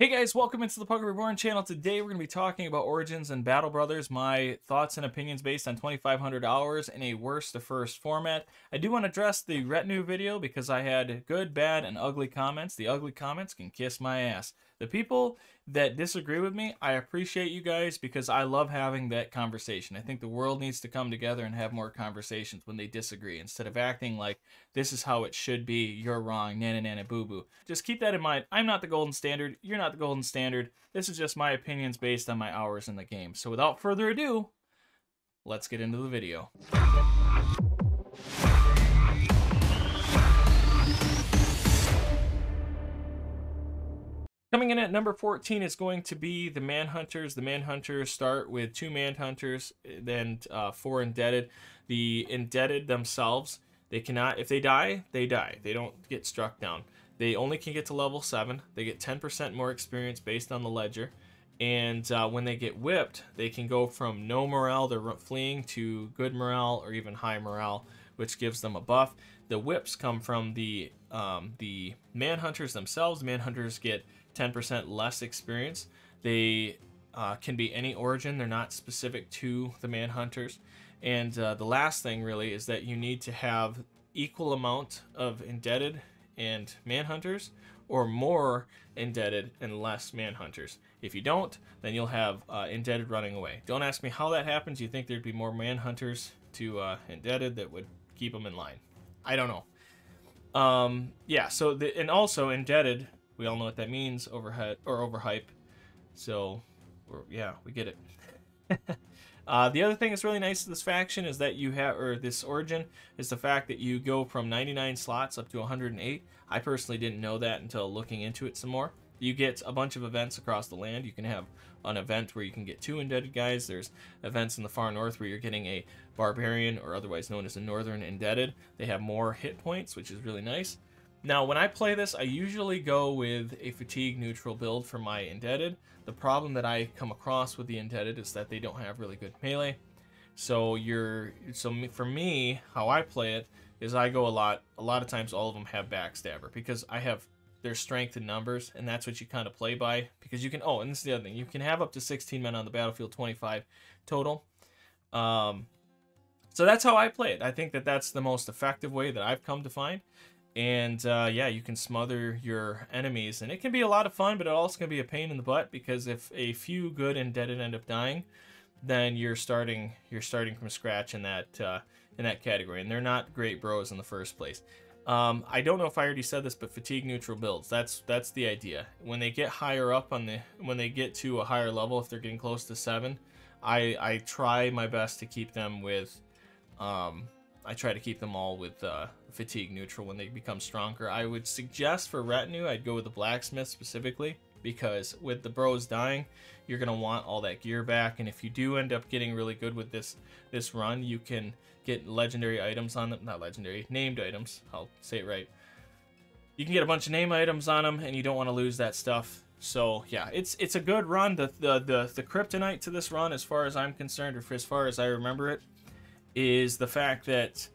Hey guys, welcome into the Puggo Reborn channel. Today we're going to be talking about Origins and Battle Brothers, my thoughts and opinions based on 2,500 hours in a worst to first format. I do want to address the retinue video because I had good, bad, and ugly comments. The ugly comments can kiss my ass. The people that disagree with me, I appreciate you guys because I love having that conversation. I think the world needs to come together and have more conversations when they disagree instead of acting like this is how it should be, you're wrong, nana boo boo. Just keep that in mind. I'm not the golden standard, you're not the golden standard. This is just my opinions based on my hours in the game. So without further ado, let's get into the video. Coming in at number 14 is going to be the Manhunters. The Manhunters start with two Manhunters, then uh, four Indebted. The Indebted themselves, they cannot, if they die, they die. They don't get struck down. They only can get to level 7. They get 10% more experience based on the ledger. And uh, when they get whipped, they can go from no morale, they're fleeing, to good morale or even high morale, which gives them a buff. The whips come from the um, the manhunters themselves. Manhunters get 10% less experience. They uh, can be any origin, they're not specific to the Manhunters. And uh, the last thing really is that you need to have equal amount of indebted and manhunters or more indebted and less manhunters. If you don't, then you'll have uh, indebted running away. Don't ask me how that happens. You think there'd be more manhunters to uh, indebted that would keep them in line. I don't know. Um, yeah, so the, and also indebted we all know what that means, overhead or overhype. So, yeah, we get it. uh, the other thing that's really nice to this faction is that you have, or this origin, is the fact that you go from 99 slots up to 108. I personally didn't know that until looking into it some more. You get a bunch of events across the land. You can have an event where you can get two indebted guys. There's events in the far north where you're getting a barbarian, or otherwise known as a northern indebted. They have more hit points, which is really nice. Now, when I play this, I usually go with a fatigue neutral build for my Indebted. The problem that I come across with the Indebted is that they don't have really good melee. So you're so for me, how I play it is I go a lot. A lot of times, all of them have backstabber because I have their strength in numbers, and that's what you kind of play by. Because you can oh, and this is the other thing, you can have up to 16 men on the battlefield, 25 total. Um, so that's how I play it. I think that that's the most effective way that I've come to find. And uh, yeah, you can smother your enemies, and it can be a lot of fun, but it also can be a pain in the butt because if a few good indebted end up dying, then you're starting you're starting from scratch in that uh, in that category, and they're not great bros in the first place. Um, I don't know if I already said this, but fatigue neutral builds. That's that's the idea. When they get higher up on the when they get to a higher level, if they're getting close to seven, I I try my best to keep them with um, I try to keep them all with uh, fatigue neutral when they become stronger. I would suggest for retinue, I'd go with the blacksmith specifically because with the bros dying, you're gonna want all that gear back. And if you do end up getting really good with this this run, you can get legendary items on them. Not legendary, named items. I'll say it right. You can get a bunch of name items on them, and you don't want to lose that stuff. So yeah, it's it's a good run. The the the, the kryptonite to this run, as far as I'm concerned, or as far as I remember it, is the fact that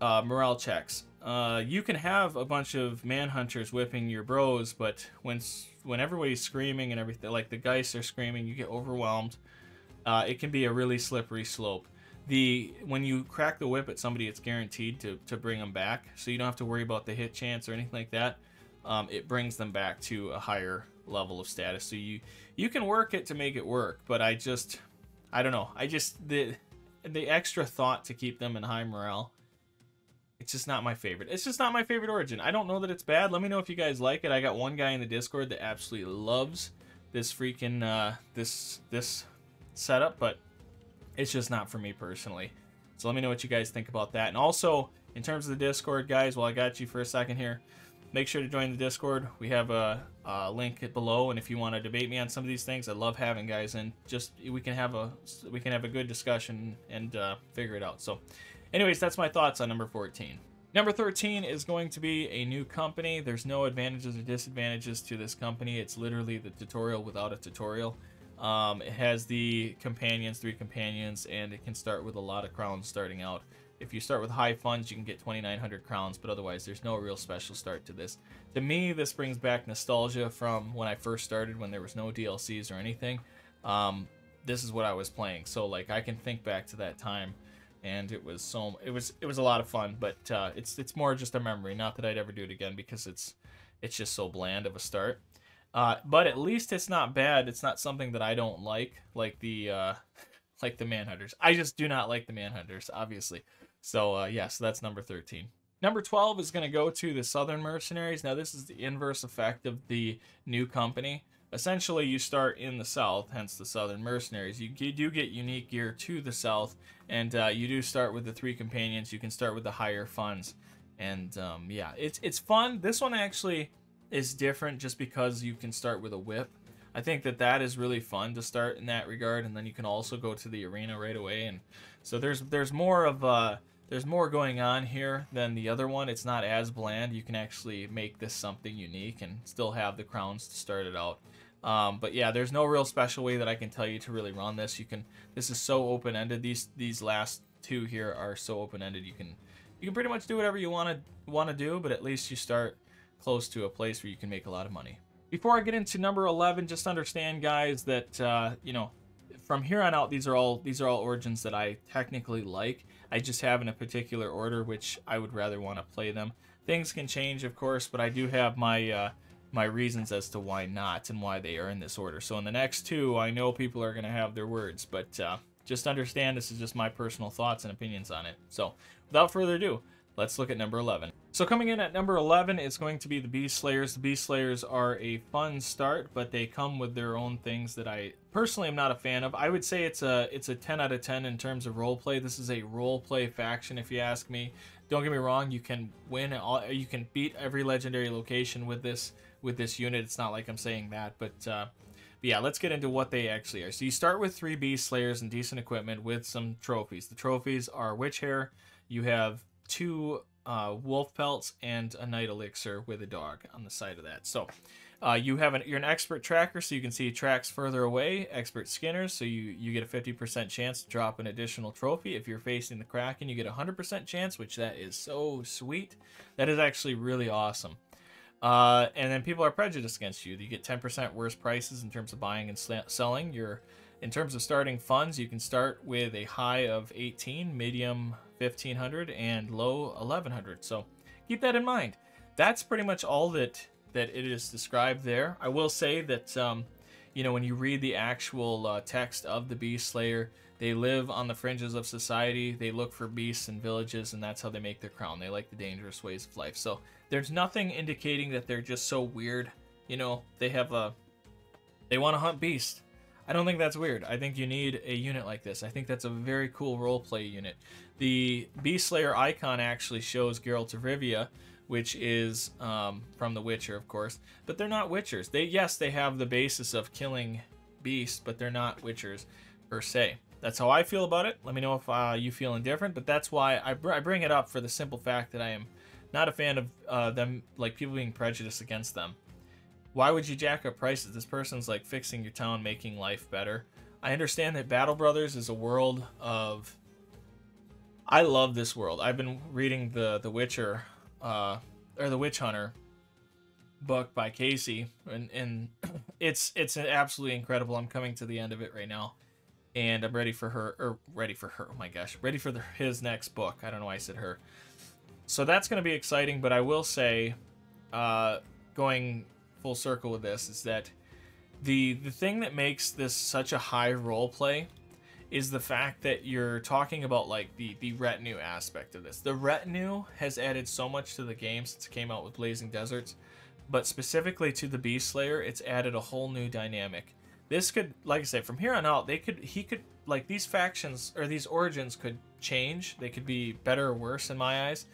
uh, morale checks. Uh, you can have a bunch of manhunters whipping your bros, but when when everybody's screaming and everything, like the guys are screaming, you get overwhelmed. Uh, it can be a really slippery slope. The when you crack the whip at somebody, it's guaranteed to to bring them back, so you don't have to worry about the hit chance or anything like that. Um, it brings them back to a higher level of status. So you you can work it to make it work, but I just I don't know. I just the the extra thought to keep them in high morale. It's just not my favorite. It's just not my favorite origin. I don't know that it's bad. Let me know if you guys like it. I got one guy in the Discord that absolutely loves this freaking uh, this this setup, but it's just not for me personally. So let me know what you guys think about that. And also, in terms of the Discord, guys, while I got you for a second here, make sure to join the Discord. We have a, a, link below, and if you want to debate me on some of these things, I love having guys in. Just we can have a we can have a good discussion and uh, figure it out. So, anyways, that's my thoughts on number 14. Number 13 is going to be a new company. There's no advantages or disadvantages to this company. It's literally the tutorial without a tutorial. Um, it has the companions, three companions, and it can start with a lot of crowns starting out. if you start with high funds, you can get 2,900 crowns, but otherwise, there's no real special start to this. To me, this brings back nostalgia from when I first started, when there was no DLCs or anything. Um, this is what I was playing, so like I can think back to that time, and it was so it was it was a lot of fun. But uh, it's it's more just a memory. Not that I'd ever do it again because it's it's just so bland of a start. Uh, but at least it's not bad. It's not something that I don't like, like the uh, like the Manhunters. I just do not like the Manhunters, obviously. So uh, yeah, so that's number 13. Number 12 is going to go to the Southern Mercenaries. Now this is the inverse effect of the new company. Essentially, you start in the South, hence the Southern Mercenaries. You, you do get unique gear to the South, and uh, you do start with the three companions. You can start with the higher funds, and um, yeah, it's it's fun. This one actually is different just because you can start with a whip. I think that that is really fun to start in that regard, and then you can also go to the arena right away. And so there's there's more of uh, there's more going on here than the other one. It's not as bland. You can actually make this something unique and still have the crowns to start it out. Um, but yeah, there's no real special way that I can tell you to really run this. You can. This is so open ended. These these last two here are so open ended. You can you can pretty much do whatever you want to want to do, but at least you start close to a place where you can make a lot of money. Before I get into number 11, just understand, guys, that uh, you know from here on out, these are all these are all origins that I technically like. I just have in a particular order which I would rather want to play them. Things can change, of course, but I do have my uh, my reasons as to why not and why they are in this order. So in the next two, I know people are going to have their words, but uh, just understand this is just my personal thoughts and opinions on it. So without further ado, let's look at number 11. So coming in at number 11 is going to be the Beast Slayers. The Beast Slayers are a fun start, but they come with their own things that I personally am not a fan of. I would say it's a it's a 10 out of 10 in terms of roleplay. This is a roleplay faction, if you ask me. Don't get me wrong, you can win all, you can beat every legendary location with this with this unit. It's not like I'm saying that, but, uh, but yeah, let's get into what they actually are. So you start with three Beast Slayers and decent equipment with some trophies. The trophies are Witch Hair. You have two uh, wolf pelts and a night elixir with a dog on the side of that. So uh, you have an you're an expert tracker, so you can see tracks further away. Expert skinners, so you you get a 50% chance to drop an additional trophy. If you're facing the kraken, you get a 100% chance, which that is so sweet. That is actually really awesome. Uh, and then people are prejudiced against you. You get 10% worse prices in terms of buying and selling. You're in terms of starting funds, you can start with a high of 18, medium 1500, and low 1100. So keep that in mind. That's pretty much all that that it is described there. I will say that um, you know when you read the actual uh, text of the Beast Slayer, they live on the fringes of society. They look for beasts and villages, and that's how they make their crown. They like the dangerous ways of life. So there's nothing indicating that they're just so weird. You know, they have a they want to hunt beasts I don't think that's weird. I think you need a unit like this. I think that's a very cool roleplay unit. The Beast Slayer icon actually shows Geralt of Rivia, which is um, from The Witcher, of course. But they're not Witchers. They yes, they have the basis of killing beasts, but they're not Witchers per se. That's how I feel about it. Let me know if uh, you feel indifferent. But that's why I, br I bring it up for the simple fact that I am not a fan of uh, them, like people being prejudiced against them. Why would you jack up prices? This person's like fixing your town, making life better. I understand that Battle Brothers is a world of. I love this world. I've been reading the The Witcher, uh, or the Witch Hunter book by Casey, and and it's it's absolutely incredible. I'm coming to the end of it right now, and I'm ready for her, or ready for her. Oh my gosh, ready for the, his next book. I don't know why I said her. So that's going to be exciting. But I will say, uh, going full circle with this is that the the thing that makes this such a high role play is the fact that you're talking about like the the retinue aspect of this. The retinue has added so much to the game since it came out with Blazing Deserts, but specifically to the Beast Slayer, it's added a whole new dynamic. This could, like I said, from here on out, they could he could like these factions or these origins could change. They could be better or worse in my eyes.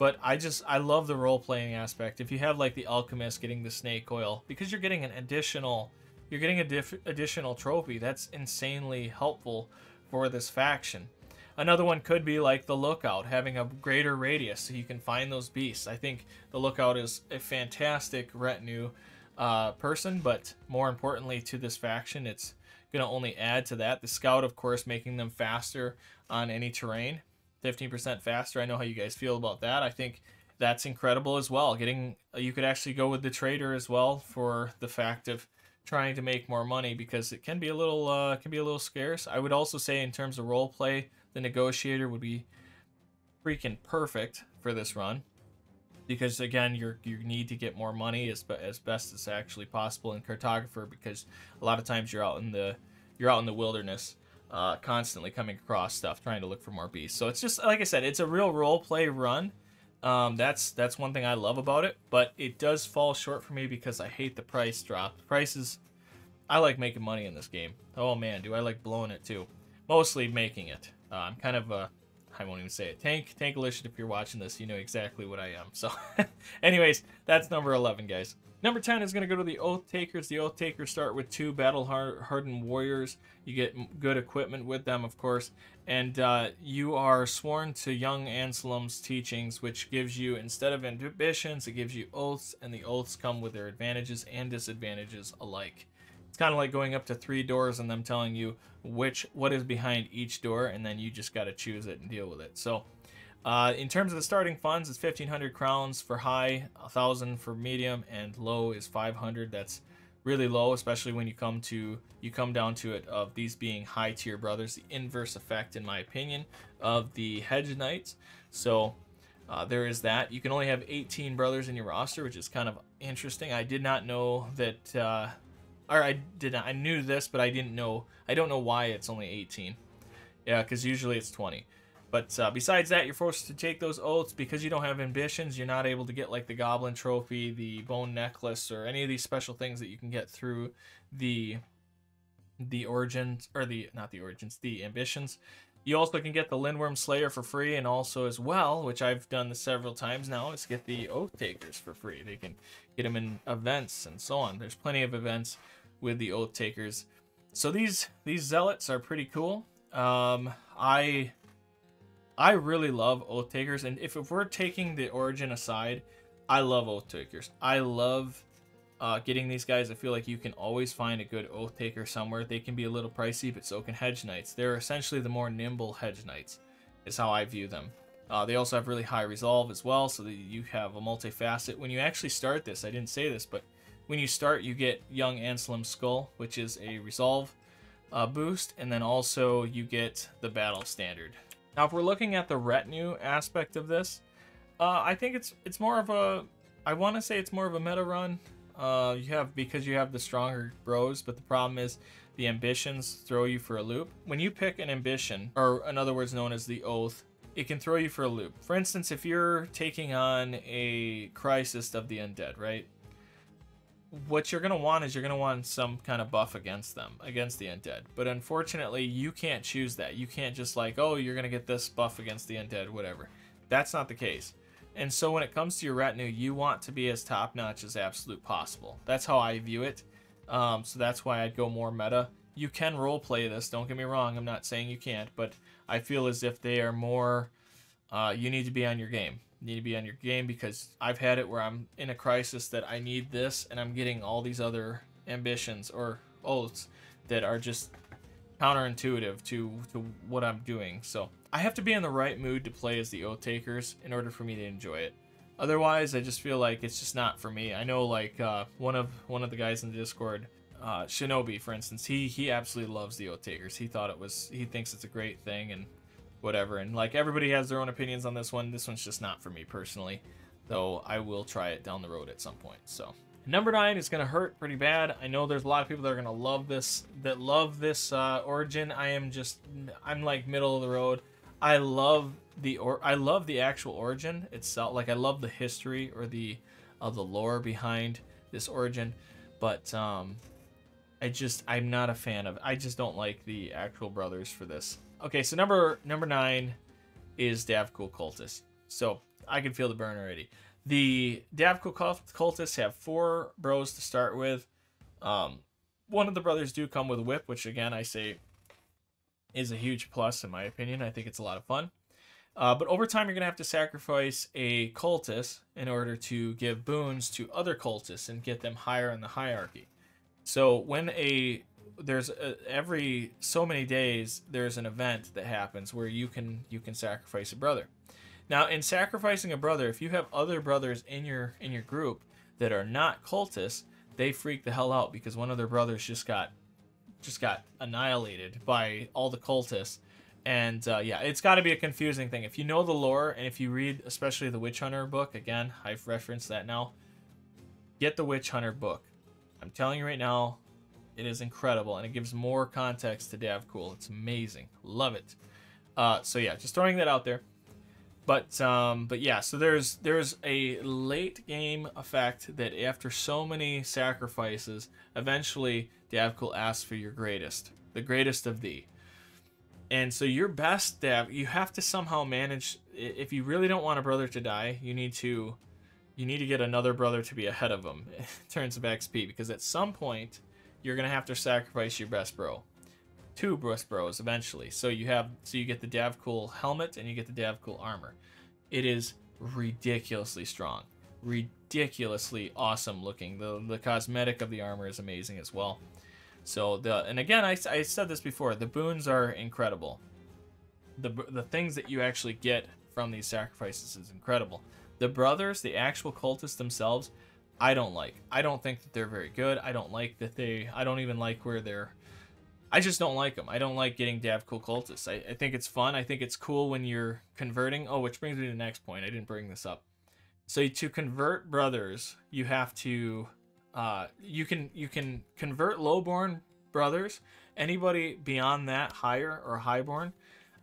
But I just I love the role playing aspect. If you have like the alchemist getting the snake oil because you're getting an additional you're getting a diff- additional trophy. That's insanely helpful for this faction. Another one could be like the lookout, having a greater radius so you can find those beasts. I think the lookout is a fantastic retinue uh, person, but more importantly to this faction, it's going to only add to that. The scout, of course, making them faster on any terrain 15% faster. I know how you guys feel about that. I think that's incredible as well. Getting you could actually go with the trader as well for the fact of trying to make more money because it can be a little uh, can be a little scarce. I would also say in terms of role play, the negotiator would be freaking perfect for this run because again you're you need to get more money as as best as actually possible in cartographer because a lot of times you're out in the you're out in the wilderness uh, constantly coming across stuff trying to look for more beasts so it's just like i said it's a real role play run um, that's that's one thing i love about it but it does fall short for me because i hate the price drop prices i like making money in this game oh man do i like blowing it too mostly making it uh, i'm kind of a I won't even say it. Tank, Tank Tankalicious. if you're watching this, you know exactly what I am. So, anyways, that's number 11, guys. Number 10 is going to go to the Oath Takers. The Oath Takers start with two battle hardened warriors. You get good equipment with them, of course. And uh, you are sworn to young Anselm's teachings, which gives you, instead of ambitions, it gives you oaths. And the oaths come with their advantages and disadvantages alike. It's kind of like going up to three doors and them telling you which what is behind each door, and then you just got to choose it and deal with it. So, uh, in terms of the starting funds, it's 1,500 crowns for high, 1,000 for medium, and low is 500. That's really low, especially when you come to you come down to it of these being high tier brothers. The inverse effect, in my opinion, of the hedge knights. So. Uh, there is that. You can only have 18 brothers in your roster, which is kind of interesting. I did not know that uh, or I did not. I knew this, but I didn't know. I don't know why it's only 18. Yeah, because usually it's 20. But uh, besides that, you're forced to take those oaths because you don't have ambitions. You're not able to get like the Goblin Trophy, the Bone Necklace, or any of these special things that you can get through the the origins or the not the origins, the ambitions. You also can get the Lindwurm Slayer for free, and also as well, which I've done this several times now, is get the Oath Takers for free. They can get them in events and so on. There's plenty of events with the Oath Takers. So these these zealots are pretty cool. Um, I I really love Oath Takers, and if, if we're taking the origin aside, I love Oath Takers. I love uh, getting these guys. I feel like you can always find a good Oath Taker somewhere. They can be a little pricey, but so can Hedge Knights. They're essentially the more nimble Hedge Knights, is how I view them. Uh, they also have really high resolve as well, so that you have a multifacet. When you actually start this, I didn't say this, but when you start, you get Young Anselm Skull, which is a resolve uh, boost, and then also you get the battle standard. Now, if we're looking at the retinue aspect of this, uh, I think it's it's more of a, I want to say it's more of a meta run. Uh, you have because you have the stronger bros, but the problem is the ambitions throw you for a loop. When you pick an ambition, or in other words known as the oath, it can throw you for a loop. For instance, if you're taking on a crisis of the undead, right? What you're going to want is you're going to want some kind of buff against them, against the undead. But unfortunately, you can't choose that. You can't just like, oh, you're going to get this buff against the undead, whatever. That's not the case. And so when it comes to your retinue, you want to be as top notch as absolute possible. That's how I view it. Um, so that's why I'd go more meta. You can role play this. Don't get me wrong. I'm not saying you can't, but I feel as if they are more. Uh, you need to be on your game need to be on your game because I've had it where I'm in a crisis that I need this and I'm getting all these other ambitions or oaths that are just counterintuitive to to what I'm doing. So I have to be in the right mood to play as the oath takers in order for me to enjoy it. Otherwise, I just feel like it's just not for me. I know like uh, one of one of the guys in the Discord, uh, Shinobi, for instance, he he absolutely loves the oath takers. He thought it was he thinks it's a great thing and whatever. And like everybody has their own opinions on this one. This one's just not for me personally, though I will try it down the road at some point. So number nine is gonna hurt pretty bad. I know there's a lot of people that are gonna love this, that love this uh, origin. I am just, I'm like middle of the road. I love the or I love the actual origin itself. Like I love the history or the of the lore behind this origin, but um, I just I'm not a fan of. I just don't like the actual brothers for this. Okay, so number number nine is Davkul Cultist. So I can feel the burn already. The Davkul Cultists have four bros to start with. Um, one of the brothers do come with a whip, which again I say is a huge plus in my opinion. I think it's a lot of fun. Uh, but over time, you're going to have to sacrifice a cultist in order to give boons to other cultists and get them higher in the hierarchy. So when a there's a, every so many days there's an event that happens where you can you can sacrifice a brother. Now, in sacrificing a brother, if you have other brothers in your in your group that are not cultists, they freak the hell out because one of their brothers just got just got annihilated by all the cultists. And uh, yeah, it's got to be a confusing thing. If you know the lore and if you read, especially the Witch Hunter book, again, I've referenced that now. Get the Witch Hunter book. I'm telling you right now, it is incredible and it gives more context to Davkul. It's amazing. Love it. Uh, so yeah, just throwing that out there. But um, but yeah, so there's there's a late game effect that after so many sacrifices, eventually Davkul asks for your greatest, the greatest of thee. And so your best Dav, you have to somehow manage. If you really don't want a brother to die, you need to you need to get another brother to be ahead of him in terms of XP because at some point you're gonna have to sacrifice your best bro two best bros eventually. So you have so you get the Davkul helmet and you get the Davkul armor. It is ridiculously strong, ridiculously awesome looking. The the cosmetic of the armor is amazing as well. So the and again I, I said this before, the boons are incredible. The the things that you actually get from these sacrifices is incredible. The brothers, the actual cultists themselves, I don't like. I don't think that they're very good. I don't like that they. I don't even like where they're I just don't like them. I don't like getting Davkul cultists. I, I think it's fun. I think it's cool when you're converting. Oh, which brings me to the next point. I didn't bring this up. So to convert brothers, you have to uh, you can you can convert lowborn brothers. Anybody beyond that, higher or highborn,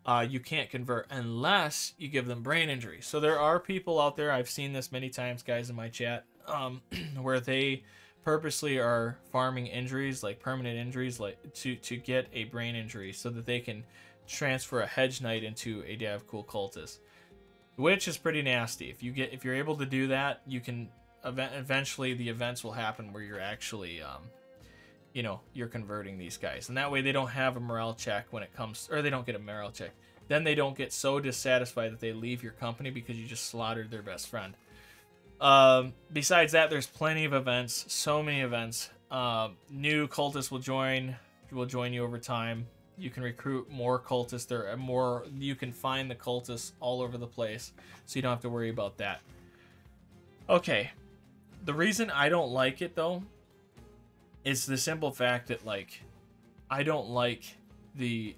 uh, you can't convert unless you give them brain injury. So there are people out there. I've seen this many times, guys, in my chat, um, where they purposely are farming injuries, like permanent injuries, like to to get a brain injury, so that they can transfer a hedge knight into a Davkul cultist, which is pretty nasty. If you get if you're able to do that, you can event eventually the events will happen where you're actually um, you know you're converting these guys, and that way they don't have a morale check when it comes, or they don't get a morale check. Then they don't get so dissatisfied that they leave your company because you just slaughtered their best friend. Um, besides that, there's plenty of events, so many events. Uh, new cultists will join, will join you over time. You can recruit more cultists. There are more. You can find the cultists all over the place, so you don't have to worry about that. Okay, the reason I don't like it though is the simple fact that like I don't like the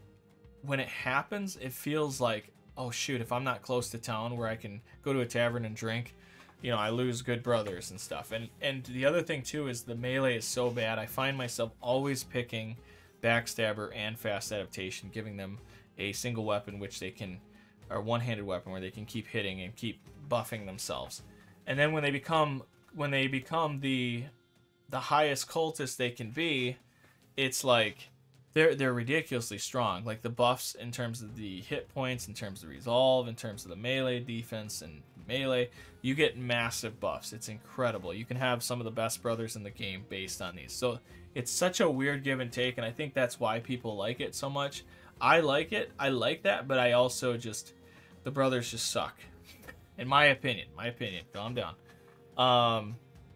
when it happens. It feels like oh shoot, if I'm not close to town where I can go to a tavern and drink, you know, I lose good brothers and stuff. And and the other thing too is the melee is so bad. I find myself always picking backstabber and fast adaptation, giving them a single weapon which they can or one-handed weapon where they can keep hitting and keep buffing themselves. And then when they become when they become the the highest cultist they can be, it's like they're they're ridiculously strong. Like the buffs in terms of the hit points, in terms of resolve, in terms of the melee defense and melee, you get massive buffs. It's incredible. You can have some of the best brothers in the game based on these. So it's such a weird give and take, and I think that's why people like it so much. I like it. I like that, but I also just the brothers just suck. in my opinion. My opinion. Calm down. Um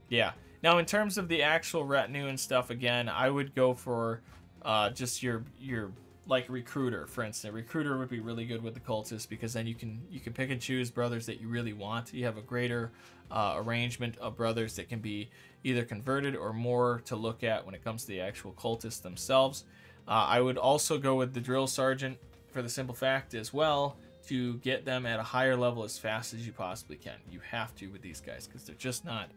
yeah. Now in terms of the actual retinue and stuff again, I would go for uh, just your your like recruiter for instance. Recruiter would be really good with the cultists because then you can you can pick and choose brothers that you really want. You have a greater uh, arrangement of brothers that can be either converted or more to look at when it comes to the actual cultists themselves. Uh, i would also go with the drill sergeant for the simple fact as well to get them at a higher level as fast as you possibly can. You have to with these guys because they're just not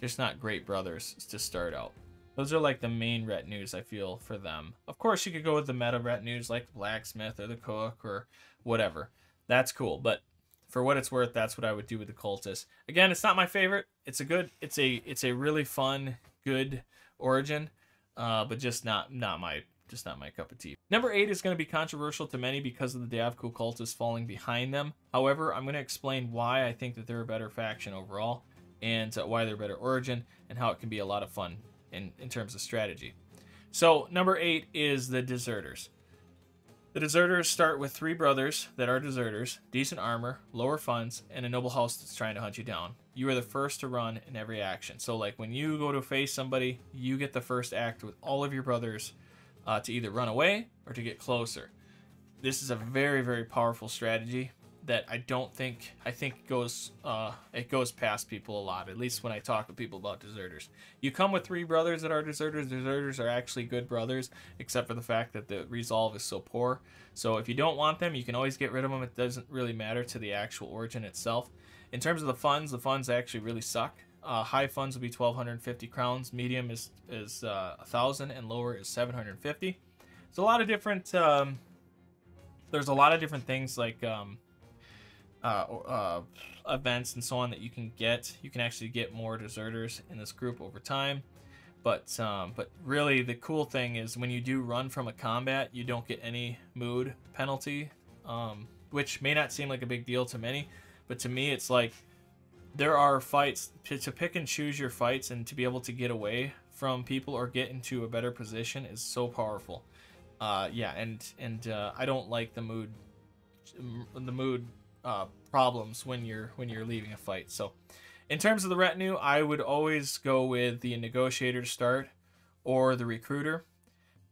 just not great brothers to start out those are like the main retinues I feel for them. Of course, you could go with the meta retinues like blacksmith or the cook or whatever. That's cool, but for what it's worth, that's what I would do with the cultist. Again, it's not my favorite. It's a good, it's a, it's a really fun, good origin, uh, but just not, not my, just not my cup of tea. Number eight is going to be controversial to many because of the Davkul cultists falling behind them. However, I'm going to explain why I think that they're a better faction overall and uh, why they're better origin and how it can be a lot of fun in, in terms of strategy. So, number eight is the deserters. The deserters start with three brothers that are deserters, decent armor, lower funds, and a noble house that's trying to hunt you down. You are the first to run in every action. So, like when you go to face somebody, you get the first act with all of your brothers uh, to either run away or to get closer. This is a very very powerful strategy that I don't think I think goes uh, it goes past people a lot. At least when I talk to people about deserters, you come with three brothers that are deserters. Deserters are actually good brothers, except for the fact that the resolve is so poor. So if you don't want them, you can always get rid of them. It doesn't really matter to the actual origin itself. In terms of the funds, the funds actually really suck. Uh, high funds will be 1,250 crowns. Medium is is uh, 1,000, and lower is 750. There's a lot of different. Um, there's a lot of different things like um, uh, uh, events and so on that you can get. You can actually get more deserters in this group over time. But um, but really, the cool thing is when you do run from a combat, you don't get any mood penalty, um, which may not seem like a big deal to many, but to me, it's like there are fights to, to pick and choose your fights and to be able to get away from people or get into a better position is so powerful. Uh, yeah, and and uh, I don't like the mood the mood uh, problems when you're when you're leaving a fight. So, in terms of the retinue, I would always go with the negotiator to start, or the recruiter.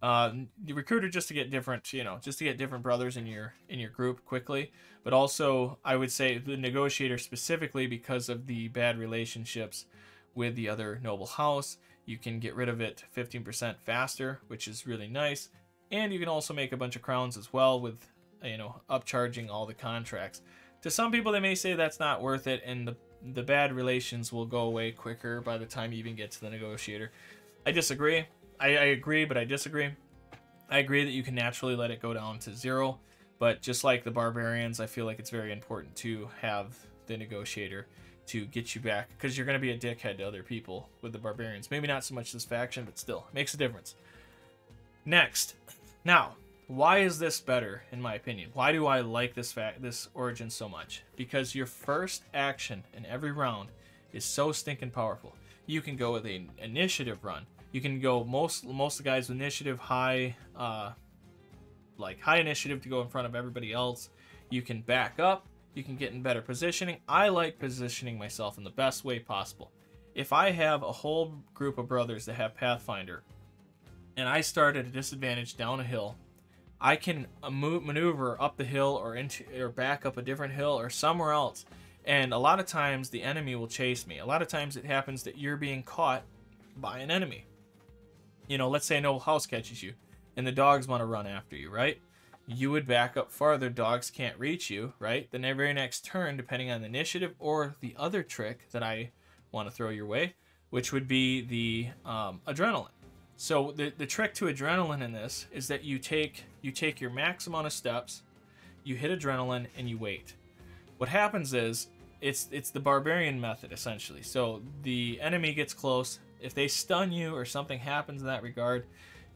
Uh, the recruiter just to get different, you know, just to get different brothers in your in your group quickly. But also, I would say the negotiator specifically because of the bad relationships with the other noble house. You can get rid of it 15% faster, which is really nice. And you can also make a bunch of crowns as well with, you know, upcharging all the contracts. To some people, they may say that's not worth it, and the the bad relations will go away quicker by the time you even get to the negotiator. I disagree. I, I agree, but I disagree. I agree that you can naturally let it go down to zero, but just like the barbarians, I feel like it's very important to have the negotiator to get you back because you're going to be a dickhead to other people with the barbarians. Maybe not so much this faction, but still, makes a difference. Next, now why is this better in my opinion? Why do I like this fact this origin so much? Because your first action in every round is so stinking powerful. You can go with an initiative run. You can go most most of the guys with initiative high uh like high initiative to go in front of everybody else. You can back up, you can get in better positioning. I like positioning myself in the best way possible. If I have a whole group of brothers that have Pathfinder and I start at a disadvantage down a hill I can uh, move, maneuver up the hill or into or back up a different hill or somewhere else. And a lot of times the enemy will chase me. A lot of times it happens that you're being caught by an enemy. You know, let's say an old house catches you and the dogs want to run after you, right? You would back up farther, dogs can't reach you, right? Then the very next turn, depending on the initiative or the other trick that I want to throw your way, which would be the um, adrenaline. So the, the trick to adrenaline in this is that you take you take your max amount of steps, you hit adrenaline, and you wait. What happens is it's it's the barbarian method essentially. So the enemy gets close. If they stun you or something happens in that regard,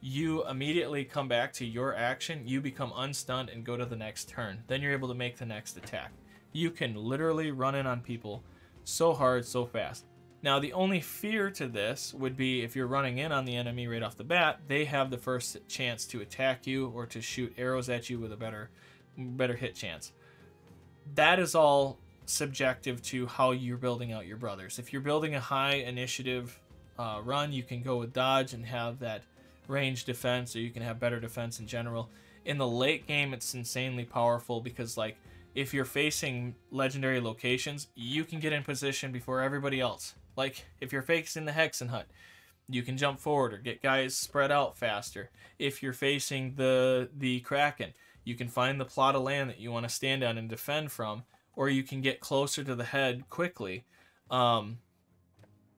you immediately come back to your action. You become unstunned and go to the next turn. Then you're able to make the next attack. You can literally run in on people so hard, so fast. Now, the only fear to this would be if you're running in on the enemy right off the bat, they have the first chance to attack you or to shoot arrows at you with a better better hit chance. That is all subjective to how you're building out your brothers. If you're building a high initiative uh, run, you can go with dodge and have that range defense, or you can have better defense in general. In the late game, it's insanely powerful because, like, if you're facing legendary locations, you can get in position before everybody else. Like if you're facing the Hexen Hut, you can jump forward or get guys spread out faster. If you're facing the the Kraken, you can find the plot of land that you want to stand on and defend from, or you can get closer to the head quickly. Um,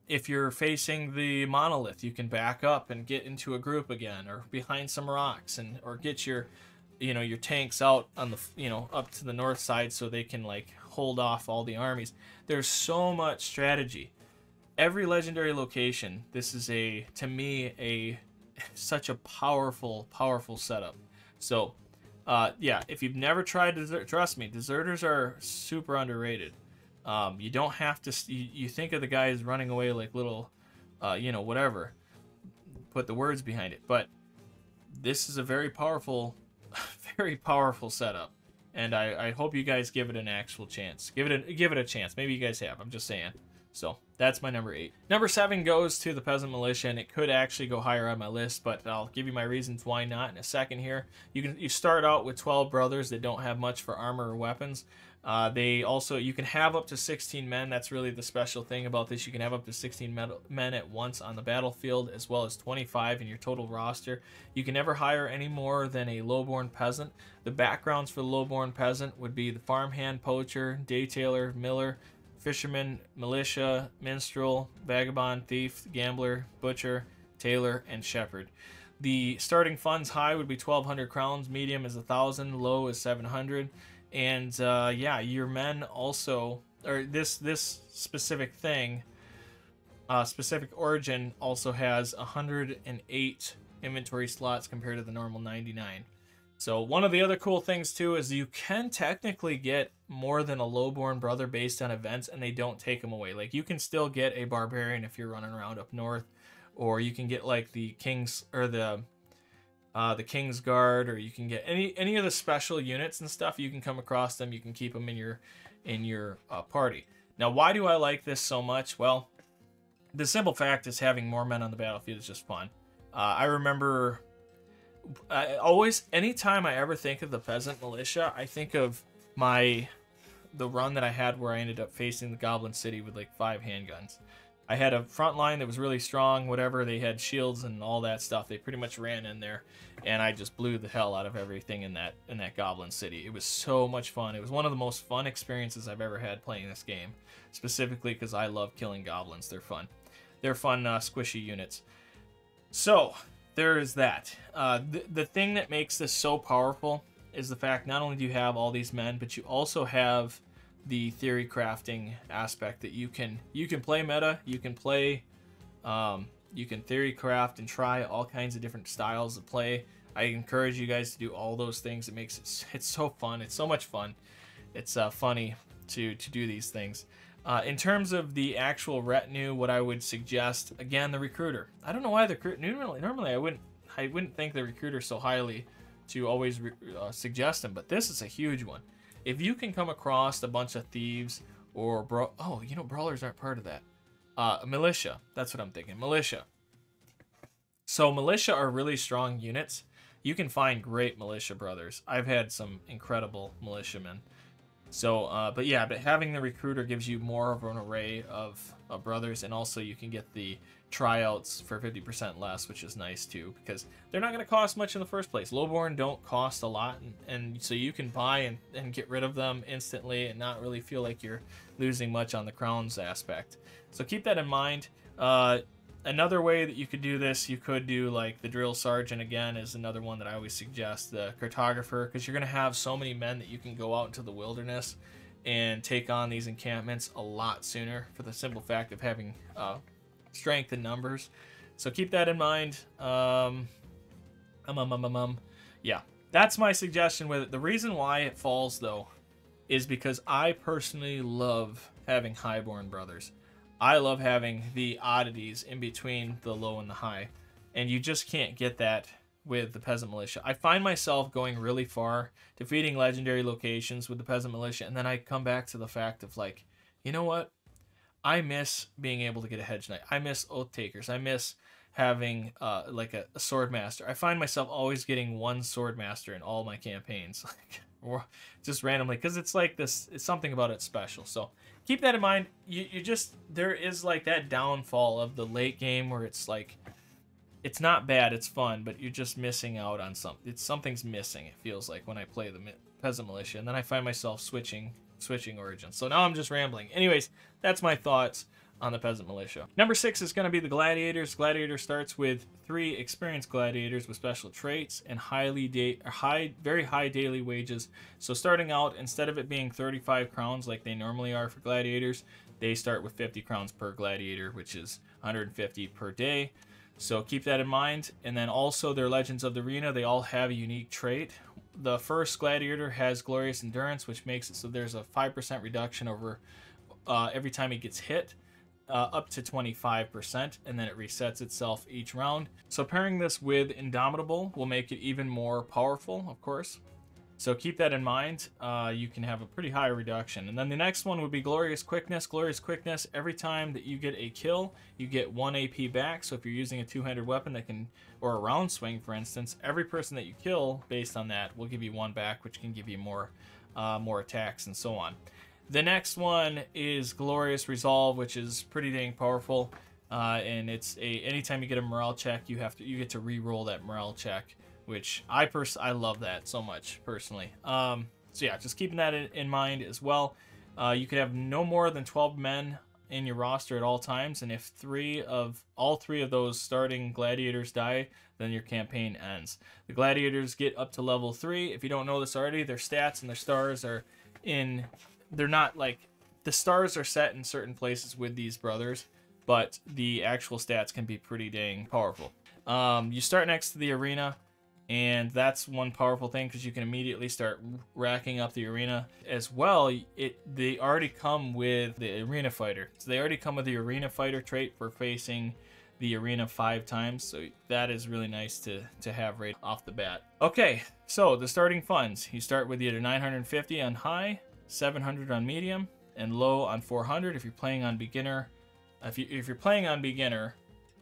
if you're facing the monolith, you can back up and get into a group again, or behind some rocks, and or get your, you know, your tanks out on the, you know, up to the north side so they can like hold off all the armies. There's so much strategy every legendary location, this is a to me a such a powerful powerful setup. So, uh, yeah, if you've never tried desert, trust me, deserters are super underrated. Um, you don't have to. You, you, think of the guys running away like little, uh, you know, whatever. Put the words behind it, but this is a very powerful, very powerful setup, and I, I hope you guys give it an actual chance. Give it a give it a chance. Maybe you guys have. I'm just saying. So that's my number eight. Number seven goes to the Peasant Militia, and it could actually go higher on my list, but I'll give you my reasons why not in a second here. You can you start out with 12 brothers that don't have much for armor or weapons. Uh, they also you can have up to 16 men. That's really the special thing about this. You can have up to 16 men at once on the battlefield, as well as 25 in your total roster. You can never hire any more than a lowborn peasant. The backgrounds for the lowborn peasant would be the farmhand, poacher, daytaler, miller, fisherman, militia, minstrel, vagabond, thief, gambler, butcher, tailor, and shepherd. The starting funds high would be 1,200 crowns, medium is 1,000, low is 700 and uh, yeah, your men also, or this this specific thing, uh, specific origin also has 108 inventory slots compared to the normal 99. So one of the other cool things too is you can technically get more than a lowborn brother based on events, and they don't take them away. Like you can still get a barbarian if you're running around up north, or you can get like the kings or the uh, the King's Guard, or you can get any any of the special units and stuff. You can come across them. You can keep them in your in your uh, party. Now, why do I like this so much? Well, the simple fact is having more men on the battlefield is just fun. Uh, I remember I always, anytime I ever think of the peasant militia, I think of my the run that I had where I ended up facing the Goblin City with like five handgonnes. I had a front line that was really strong, whatever. They had shields and all that stuff. They pretty much ran in there, and I just blew the hell out of everything in that in that Goblin City. It was so much fun. It was one of the most fun experiences I've ever had playing this game, specifically because I love killing goblins. They're fun. They're fun, uh, squishy units. So there is that. Uh, the, thing that makes this so powerful is the fact not only do you have all these men, but you also have the theory crafting aspect that you can you can play meta, you can play, um, you can theory craft and try all kinds of different styles of play. I encourage you guys to do all those things. It makes it it's so fun. It's so much fun. It's uh, funny to to do these things. Uh, in terms of the actual retinue, what I would suggest again the recruiter. I don't know why the normally normally I wouldn't I wouldn't think the recruiter so highly to always uh, suggest them, but this is a huge one if you can come across a bunch of thieves or bro, oh, you know, brawlers aren't part of that. Uh, militia. That's what I'm thinking. Militia. So militia are really strong units. You can find great militia brothers. I've had some incredible militiamen. So, uh, but yeah, but having the recruiter gives you more of an array of, of brothers, and also you can get the tryouts for 50% less, which is nice too, because they're not going to cost much in the first place. Lowborn don't cost a lot, and, and, so you can buy and, and get rid of them instantly and not really feel like you're losing much on the crowns aspect. So keep that in mind. Uh, another way that you could do this, you could do like the drill sergeant again is another one that I always suggest. The cartographer, because you're going to have so many men that you can go out into the wilderness and take on these encampments a lot sooner for the simple fact of having uh, strength in numbers. So keep that in mind. Um, um, um, um, um, um. Yeah, that's my suggestion with it. The reason why it falls, though, is because I personally love having highborn brothers. I love having the oddities in between the low and the high. And you just can't get that with the Peasant Militia. I find myself going really far, defeating legendary locations with the Peasant Militia, and then I come back to the fact of like, you know what? I miss being able to get a hedge knight. I miss oath takers. I miss having uh, like a, a sword master. I find myself always getting one sword master in all my campaigns, or just randomly, because it's like this. It's something about it special. So keep that in mind. You you just there is like that downfall of the late game where it's like it's not bad. It's fun, but you're just missing out on something. It's something's missing. It feels like when I play the peasant militia, and then I find myself switching switching origins. So now I'm just rambling. Anyways, that's my thoughts on the Peasant Militia. Number six is going to be the Gladiators. Gladiator starts with three experienced gladiators with special traits and highly high, very high daily wages. So starting out, instead of it being 35 crowns like they normally are for gladiators, they start with 50 crowns per gladiator, which is 150 per day. So keep that in mind. And then also their Legends of the Arena, they all have a unique trait the first gladiator has glorious endurance, which makes it so there's a 5% reduction over uh, every time he gets hit, uh, up to 25%, and then it resets itself each round. So pairing this with Indomitable will make it even more powerful, of course. So keep that in mind. Uh, you can have a pretty high reduction. And then the next one would be Glorious Quickness. Glorious Quickness, every time that you get a kill, you get 1 AP back. So if you're using a two-handed weapon that can, or a round swing, for instance, every person that you kill based on that will give you one back, which can give you more, uh, more attacks and so on. The next one is Glorious Resolve, which is pretty dang powerful. Uh, and it's a anytime you get a morale check, you have to you get to re-roll that morale check which I pers I love that so much personally. Um, so yeah, just keeping that in, in mind as well. Uh, you could have no more than 12 men in your roster at all times, and if three of all three of those starting gladiators die, then your campaign ends. The gladiators get up to level three. If you don't know this already, their stats and their stars are in. They're not like the stars are set in certain places with these brothers, but the actual stats can be pretty dang powerful. Um, you start next to the arena and that's one powerful thing because you can immediately start racking up the arena as well. It they already come with the arena fighter. So they already come with the arena fighter trait for facing the arena five times so that is really nice to to have right off the bat. Okay so the starting funds. You start with either 950 on high 700 on medium and low on 400 if you're playing on beginner if, you, if you're playing on beginner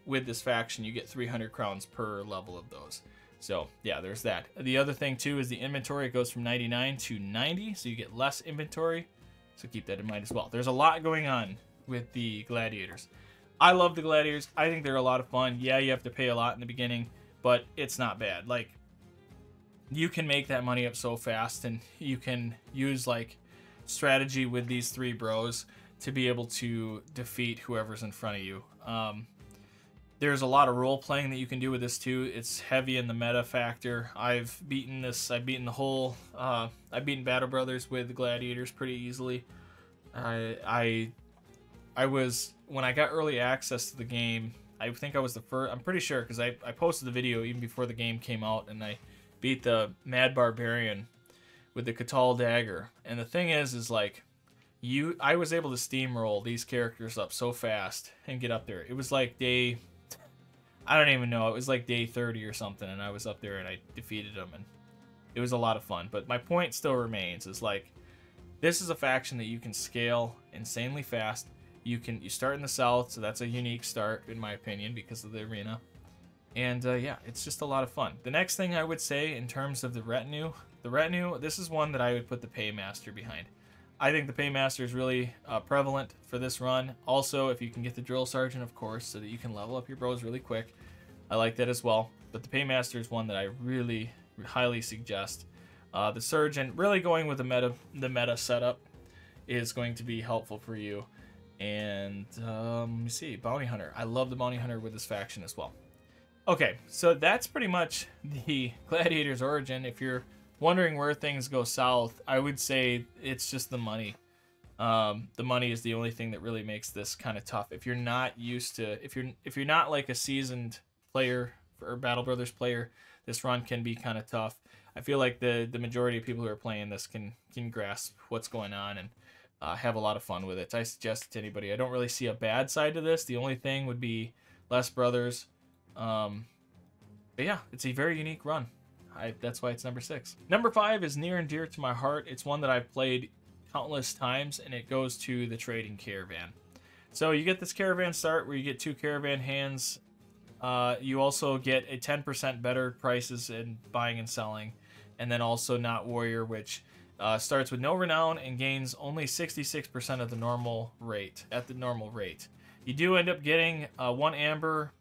with this faction you get 300 crowns per level of those so yeah, there's that. The other thing too is the inventory. It goes from 99 to 90, so you get less inventory. So keep that in mind as well. There's a lot going on with the gladiators. I love the gladiators. I think they're a lot of fun. Yeah, you have to pay a lot in the beginning, but it's not bad. Like you can make that money up so fast and you can use like strategy with these three bros to be able to defeat whoever's in front of you. Um, there's a lot of role playing that you can do with this too. It's heavy in the meta factor. I've beaten this. I've beaten the whole. Uh, I've beaten Battle Brothers with Gladiators pretty easily. I I I was when I got early access to the game. I think I was the first. I'm pretty sure because I I posted the video even before the game came out, and I beat the Mad Barbarian with the Qatal dagger. And the thing is, is like you, I was able to steamroll these characters up so fast and get up there. It was like day I don't even know. It was like day 30 or something, and I was up there and I defeated them, and it was a lot of fun. But my point still remains: is like this is a faction that you can scale insanely fast. You can you start in the south, so that's a unique start in my opinion because of the arena. And uh, yeah, it's just a lot of fun. The next thing I would say in terms of the retinue, the retinue, this is one that I would put the paymaster behind. I think the Paymaster is really uh, prevalent for this run. Also, if you can get the Drill Sergeant, of course, so that you can level up your bros really quick. I like that as well. But the Paymaster is one that I really highly suggest. Uh, the Surgeon, really going with the meta, the meta setup is going to be helpful for you. And um, let me see, Bounty Hunter. I love the Bounty Hunter with this faction as well. Okay, so that's pretty much the Gladiator's origin. If you're wondering where things go south, I would say it's just the money. Um, the money is the only thing that really makes this kind of tough. If you're not used to, if you're if you're not like a seasoned player or Battle Brothers player, this run can be kind of tough. I feel like the the majority of people who are playing this can can grasp what's going on and uh, have a lot of fun with it. I suggest it to anybody. I don't really see a bad side to this. The only thing would be less brothers. Um, but yeah, it's a very unique run. I, that's why it's number six. Number five is near and dear to my heart. It's one that I've played countless times, and it goes to the trading caravan. So you get this caravan start where you get two caravan hands. Uh, you also get a 10% better prices in buying and selling, and then also not warrior, which uh, starts with no renown and gains only 66% of the normal rate at the normal rate. You do end up getting uh, one amber,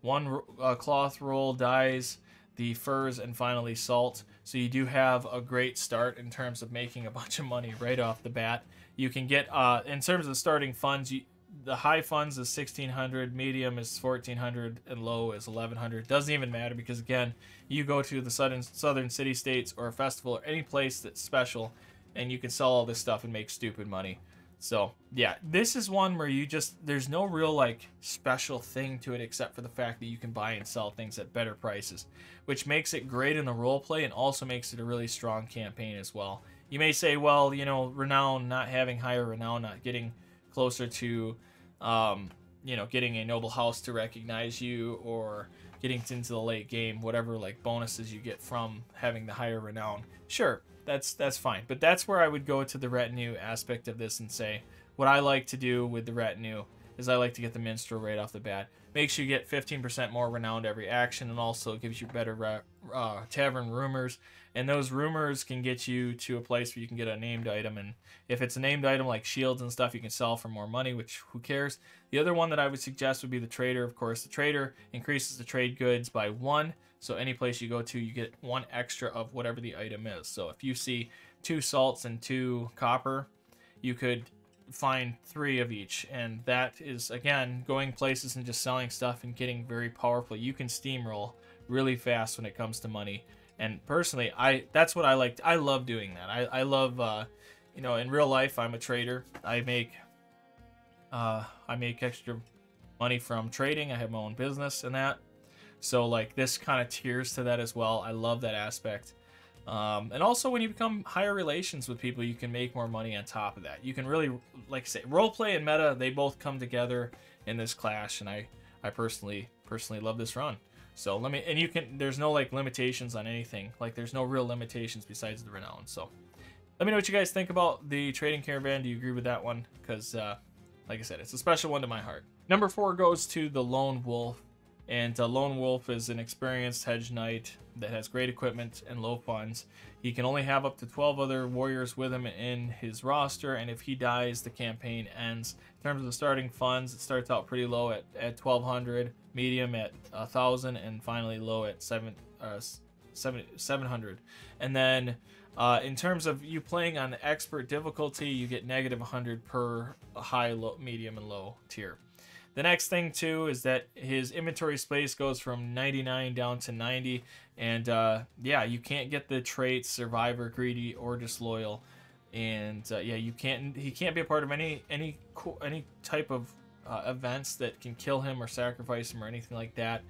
one uh, cloth roll dies, the furs, and finally salt. So you do have a great start in terms of making a bunch of money right off the bat. You can get, uh, in terms of starting funds, you, the high funds is 1600 medium is 1400 and low is 1100 doesn't even matter because again you go to the southern southern city states or a festival or any place that's special and you can sell all this stuff and make stupid money so yeah, this is one where you just there's no real like special thing to it except for the fact that you can buy and sell things at better prices, which makes it great in the role play and also makes it a really strong campaign as well. You may say, well, you know, renown, not having higher renown, not getting closer to, um, you know, getting a noble house to recognize you or getting into the late game, whatever like bonuses you get from having the higher renown. Sure, That's that's fine. But that's where I would go to the retinue aspect of this and say what I like to do with the retinue is I like to get the minstrel right off the bat. Makes you get 15% more renowned every action, and also gives you better uh, tavern rumors. And those rumors can get you to a place where you can get a named item. And if it's a named item like shields and stuff, you can sell for more money, which who cares? The other one that I would suggest would be the trader. Of course, the trader increases the trade goods by one. So any place you go to, you get one extra of whatever the item is. So if you see two salts and two copper, you could find three of each. And that is again going places and just selling stuff and getting very powerful. You can steamroll really fast when it comes to money. And personally i that's what i like i love doing that. I, I love uh, you know in real life i'm a trader. I make uh, i make extra money from trading. I have my own business and that so like this kind of tears to that as well i love that aspect um, and also, when you become higher relations with people, you can make more money on top of that. You can really, like I say, roleplay and meta, they both come together in this clash, and I, I personally, personally love this run. So let me, and you can, there's no like limitations on anything. Like there's no real limitations besides the renown. So let me know what you guys think about the trading caravan. Do you agree with that one? Because, uh, like I said, it's a special one to my heart. Number four goes to the Lone Wolf. And uh, Lone Wolf is an experienced hedge knight that has great equipment and low funds. He can only have up to 12 other warriors with him in his roster, and if he dies, the campaign ends. In terms of the starting funds, it starts out pretty low at, at 1200, medium at 1000, and finally low at 7, uh, 7, 700. And then uh, in terms of you playing on expert difficulty, you get negative 100 per high, low, medium, and low tier. The next thing too is that his inventory space goes from 99 down to 90, and uh, yeah, you can't get the traits survivor, greedy, or disloyal, and uh, yeah, you can't. He can't be a part of any any any type of uh, events that can kill him or sacrifice him or anything like that.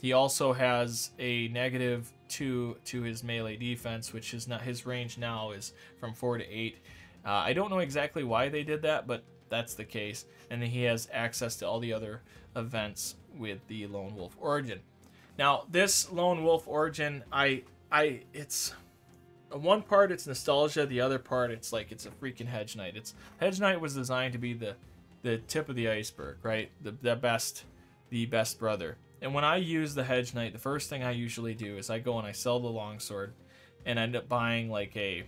He also has a negative two to his melee defense, which is not his range now is from four to eight. Uh, I don't know exactly why they did that, but that's the case. And then he has access to all the other events with the Lone Wolf Origin. Now, this Lone Wolf Origin, I, I, it's one part it's nostalgia, the other part it's like it's a freaking Hedge Knight. It's Hedge Knight was designed to be the, the tip of the iceberg, right? The, the best, the best brother. And when I use the Hedge Knight, the first thing I usually do is I go and I sell the longsword, and end up buying like a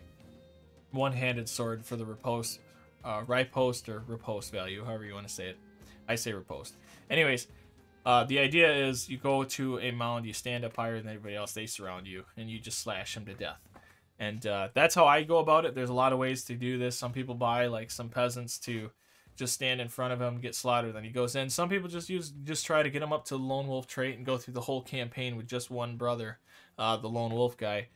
one-handed sword for the riposte uh, riposte or repost value, however you want to say it. I say repost. Anyways, uh, the idea is you go to a mound, you stand up higher than everybody else, they surround you, and you just slash them to death. And uh, that's how I go about it. There's a lot of ways to do this. Some people buy like some peasants to just stand in front of him, get slaughtered, then he goes in. Some people just use just try to get him up to the lone wolf trait and go through the whole campaign with just one brother, uh, the lone wolf guy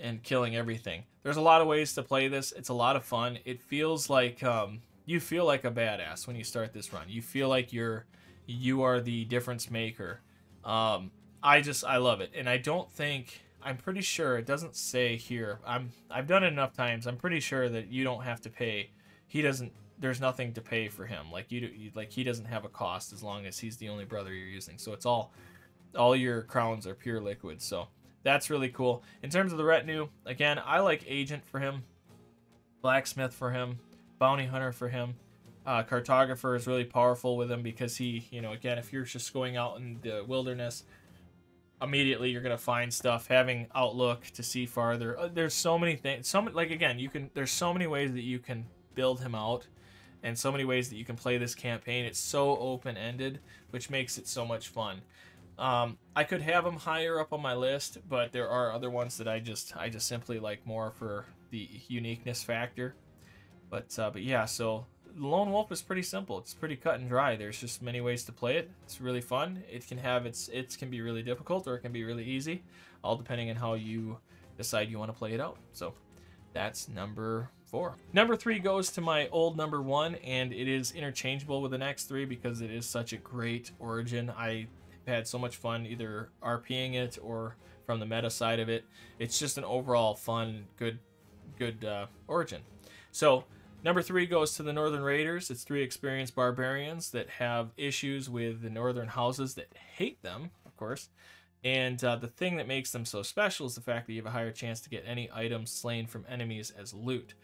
and killing everything. There's a lot of ways to play this. It's a lot of fun. It feels like um, you feel like a badass when you start this run. You feel like you're you are the difference maker. Um, I just I love it, and I don't think I'm pretty sure it doesn't say here. I'm I've done it enough times. I'm pretty sure that you don't have to pay. He doesn't. There's nothing to pay for him. Like you, like he doesn't have a cost as long as he's the only brother you're using. So it's all, all your crowns are pure liquid. So that's really cool. In terms of the retinue, again, I like Agent for him, Blacksmith for him, Bounty Hunter for him. Uh, cartographer is really powerful with him because he, you know, again, if you're just going out in the wilderness, immediately you're gonna find stuff. Having outlook to see farther. Uh, there's so many things. So like again, you can. There's so many ways that you can build him out, and so many ways that you can play this campaign. It's so open ended, which makes it so much fun. Um, I could have them higher up on my list, but there are other ones that I just I just simply like more for the uniqueness factor. But uh, but yeah, so Lone Wolf is pretty simple. It's pretty cut and dry. There's just many ways to play it. It's really fun. It can have its it can be really difficult or it can be really easy, all depending on how you decide you want to play it out. So that's number four. Number three goes to my old number one, and it is interchangeable with the next three because it is such a great origin. I had so much fun either RPing it or from the meta side of it. It's just an overall fun, good, good uh, origin. So number three goes to the Northern Raiders. It's three experienced barbarians that have issues with the Northern houses that hate them, of course. And uh, the thing that makes them so special is the fact that you have a higher chance to get any items slain from enemies as loot.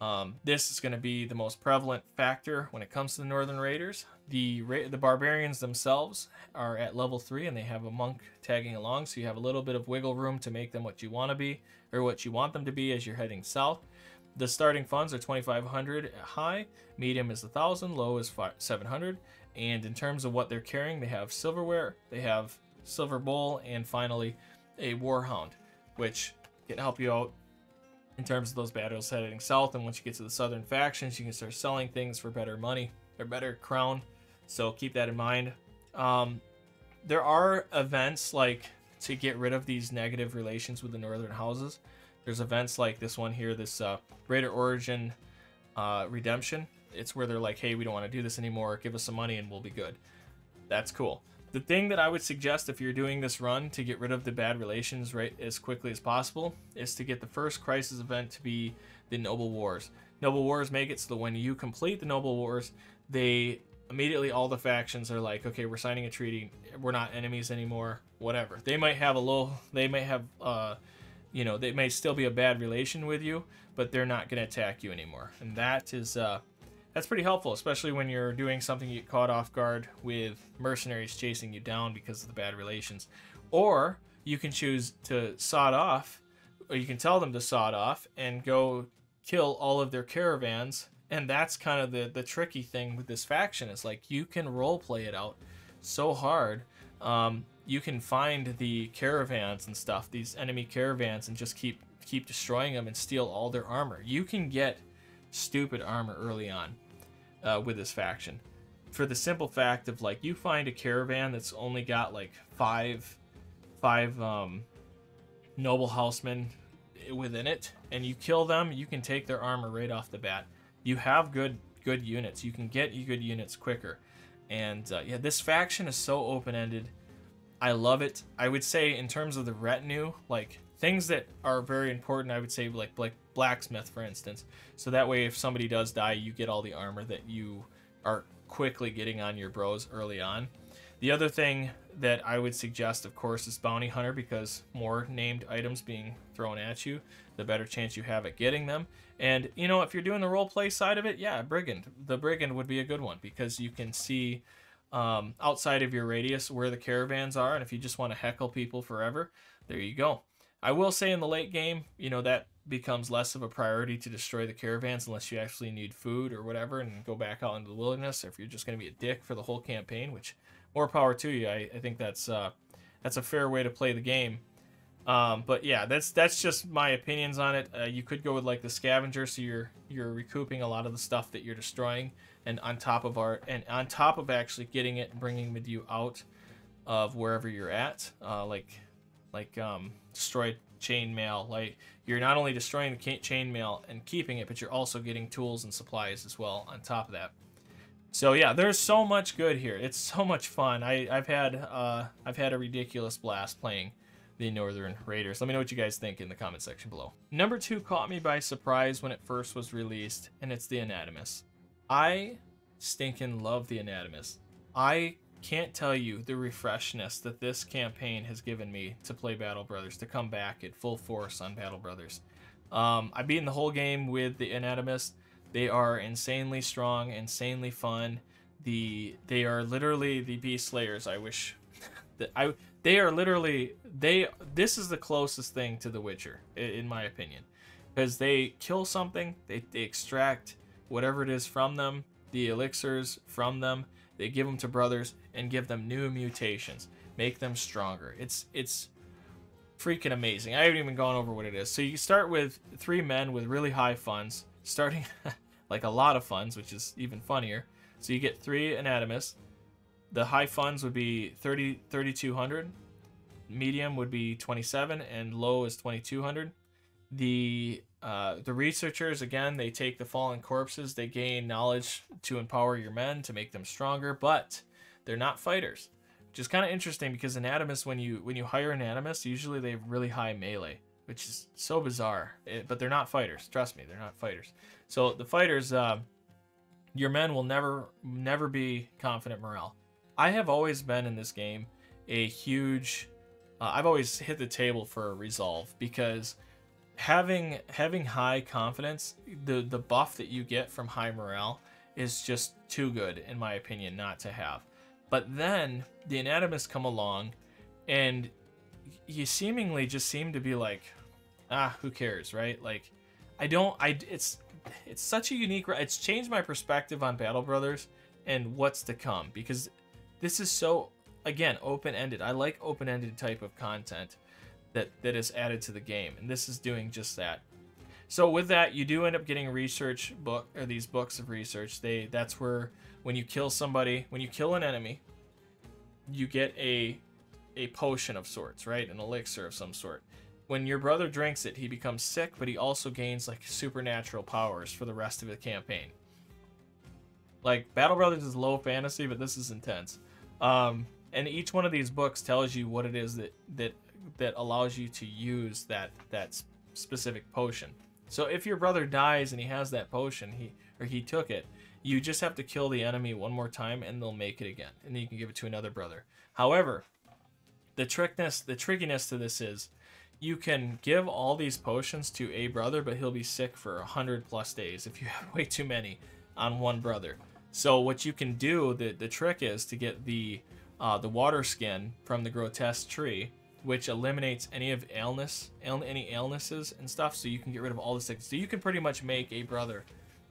Um, this is going to be the most prevalent factor when it comes to the Northern Raiders. The Ra- the barbarians themselves are at level three, and they have a monk tagging along, so you have a little bit of wiggle room to make them what you want to be or what you want them to be as you're heading south. The starting funds are 2,500 high, medium is 1,000, low is 700. And in terms of what they're carrying, they have silverware, they have silver bowl, and finally a warhound, which can help you out in terms of those battles heading south. And once you get to the southern factions, you can start selling things for better money or better crown. So keep that in mind. Um, there are events like to get rid of these negative relations with the northern houses. There's events like this one here, this uh, Raider Origin uh, Redemption. It's where they're like, hey, we don't want to do this anymore. Give us some money and we'll be good. That's cool. The thing that I would suggest if you're doing this run to get rid of the bad relations right as quickly as possible is to get the first crisis event to be the Noble Wars. Noble Wars make it so that when you complete the Noble Wars, they immediately all the factions are like, okay, we're signing a treaty. We're not enemies anymore. Whatever. They might have a little. They might have. Uh, you know, they may still be a bad relation with you, but they're not going to attack you anymore. And that is uh, that's pretty helpful, especially when you're doing something you get caught off guard with mercenaries chasing you down because of the bad relations. Or you can choose to sod off, or you can tell them to sod off and go kill all of their caravans. And that's kind of the, the tricky thing with this faction is like you can role play it out so hard. Um, you can find the caravans and stuff, these enemy caravans, and just keep keep destroying them and steal all their armor. You can get stupid armor early on uh, with this faction. For the simple fact of like you find a caravan that's only got like five five um, noble housemen within it, and you kill them, you can take their armor right off the bat. You have good good units. You can get good units quicker, and uh, yeah, this faction is so open ended. I love it. I would say in terms of the retinue, like things that are very important, I would say like like blacksmith, for instance. So that way, if somebody does die, you get all the armor that you are quickly getting on your bros early on. The other thing that I would suggest, of course, is Bounty Hunter because more named items being thrown at you, the better chance you have at getting them. And, you know, if you're doing the role play side of it, yeah, Brigand. The Brigand would be a good one because you can see um, outside of your radius where the caravans are. And if you just want to heckle people forever, there you go. I will say in the late game, you know, that becomes less of a priority to destroy the caravans unless you actually need food or whatever and go back out into the wilderness. Or if you're just going to be a dick for the whole campaign, which more power to you. I, I think that's uh, that's a fair way to play the game. Um, but yeah, that's that's just my opinions on it. Uh, you could go with like the scavenger, so you're you're recouping a lot of the stuff that you're destroying, and on top of our and on top of actually getting it and bringing with you out of wherever you're at, uh, like like um, destroyed chainmail. Like you're not only destroying the chainmail and keeping it, but you're also getting tools and supplies as well on top of that. So yeah, there's so much good here. It's so much fun. I, I've had uh, I've had a ridiculous blast playing the Northern Raiders. Let me know what you guys think in the comment section below. Number two caught me by surprise when it first was released, and it's the Anatomist. I stinking love the Anatomist. I can't tell you the refreshness that this campaign has given me to play Battle Brothers, to come back at full force on Battle Brothers. Um, I've beaten the whole game with the Anatomist. They are insanely strong, insanely fun. The they are literally the beast slayers. I wish that I they are literally they this is the closest thing to the Witcher in my opinion because they kill something, they, they extract whatever it is from them, the elixirs from them, they give them to brothers and give them new mutations, make them stronger. It's it's freaking amazing. I haven't even gone over what it is. So you start with three men with really high funds, starting like a lot of funds, which is even funnier. So you get three anatomists. The high funds would be 30 3200. Medium would be 27 and low is 2200. The uh, the researchers again they take the fallen corpses they gain knowledge to empower your men to make them stronger but they're not fighters. Which is kind of interesting because anatomists when you when you hire anatomists usually they have really high melee which is so bizarre it, eh, but they're not fighters trust me they're not fighters. So the fighters uh, your men will never never be confident morale. I have always been in this game a huge uh, I've always hit the table for resolve because having having high confidence, the the buff that you get from high morale is just too good in my opinion not to have. But then the anatomists come along and you seemingly just seem to be like ah who cares right? Like i don't i it's it's such a unique it's changed my perspective on battle brothers and what's to come because this is so again open-ended. I like open-ended type of content that that is added to the game and this is doing just that. So with that you do end up getting research book or these books of research. They that's where when you kill somebody when you kill an enemy you get a a potion of sorts right? An elixir of some sort. When your brother drinks it he becomes sick but he also gains like supernatural powers for the rest of the campaign. Like battle brothers is low fantasy but this is intense. Um and each one of these books tells you what it is that that that allows you to use that that specific potion. So if your brother dies and he has that potion, he or he took it, you just have to kill the enemy one more time and they'll make it again, and then you can give it to another brother. However, the trickness, the trickiness to this is, you can give all these potions to a brother, but he'll be sick for a hundred plus days if you have way too many on one brother. So what you can do, the the trick is to get the uh, the water skin from the grotesque tree which eliminates any of illness, any illnesses and stuff, so you can get rid of all the sickness. So you can pretty much make a brother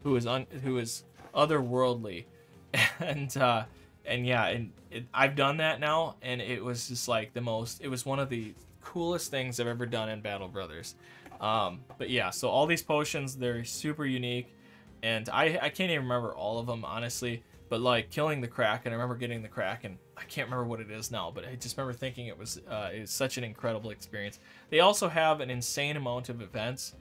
who is un, who is otherworldly, and uh, and yeah, and it, I've done that now, and it was just like the most. It was one of the coolest things I've ever done in Battle Brothers. Um, but yeah, so all these potions they're super unique, and I I can't even remember all of them honestly. But like killing the Kraken, and I remember getting the Kraken. I can't remember what it is now, but I just remember thinking it was uh, it was such an incredible experience. They also have an insane amount of events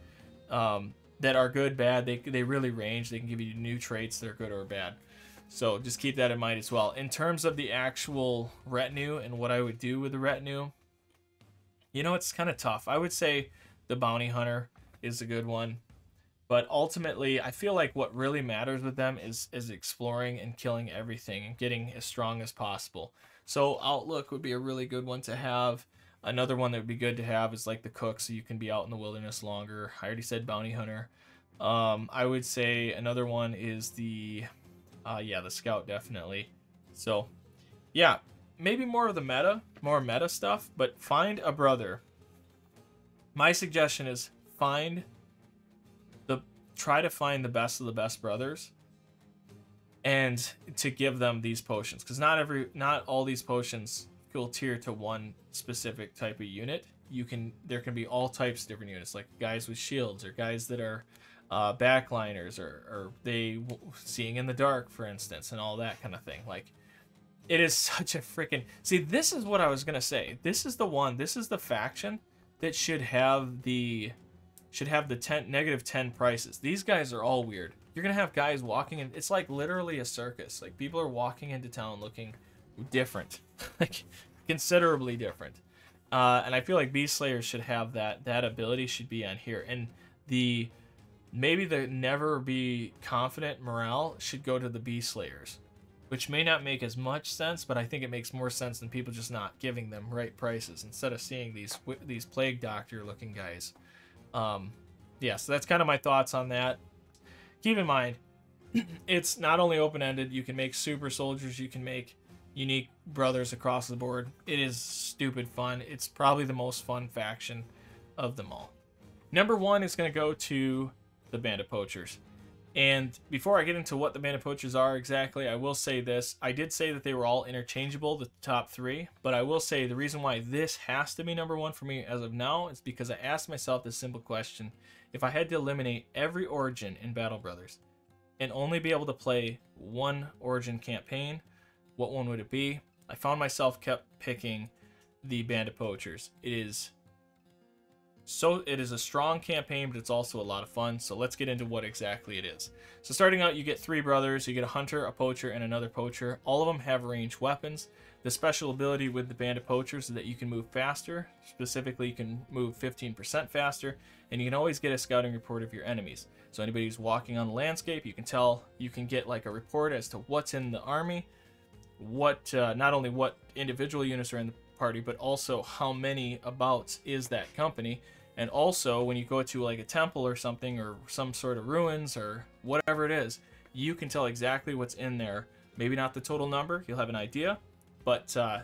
um, that are good, bad. They they really range. They can give you new traits that are good or bad. So just keep that in mind as well. In terms of the actual retinue and what I would do with the retinue, you know, it's kind of tough. I would say the bounty hunter is a good one. But ultimately, I feel like what really matters with them is is exploring and killing everything and getting as strong as possible. So Outlook would be a really good one to have. Another one that would be good to have is like the cook, so you can be out in the wilderness longer. I already said bounty hunter. Um, I would say another one is the, uh, yeah, the scout definitely. So, yeah, maybe more of the meta, more meta stuff, but find a brother. My suggestion is find try to find the best of the best brothers and to give them these potions. Because not every not all these potions will tier to one specific type of unit. You can there can be all types of different units like guys with shields or guys that are uh, backliners or, or they seeing in the dark for instance and all that kind of thing. Like it is such a freaking see this is what i was gonna say. This is the one this is the faction that should have the should have the 10 negative 10 prices. These guys are all weird. You're going to have guys walking in it's like literally a circus. Like people are walking into town looking different. like considerably different. Uh, and I feel like Beast Slayers should have that that ability should be on here. And the maybe the never be confident morale should go to the Beast Slayers. Which may not make as much sense, but I think it makes more sense than people just not giving them right prices instead of seeing these these plague doctor looking guys um, yeah, so that's kind of my thoughts on that. Keep in mind, it's not only open ended, you can make super soldiers, you can make unique brothers across the board. It is stupid fun. It's probably the most fun faction of them all. Number one is going to go to the Band of Poachers. And before I get into what the Band of Poachers are exactly, I will say this. I did say that they were all interchangeable, the top three, but I will say the reason why this has to be number one for me as of now is because I asked myself this simple question. If I had to eliminate every origin in Battle Brothers and only be able to play one origin campaign, what one would it be? I found myself kept picking the Band of Poachers. It is so it is a strong campaign, but it's also a lot of fun. So let's get into what exactly it is. So starting out, you get three brothers. You get a hunter, a poacher, and another poacher. All of them have ranged weapons. The special ability with the band of poachers is that you can move faster. Specifically, you can move 15% faster, and you can always get a scouting report of your enemies. So anybody who's walking on the landscape, you can tell, you can get like a report as to what's in the army, what uh, not only what individual units are in the party, but also how many abouts is that company. And also, when you go to like a temple or something, or some sort of ruins, or whatever it is, you can tell exactly what's in there. Maybe not the total number, you'll have an idea, but uh,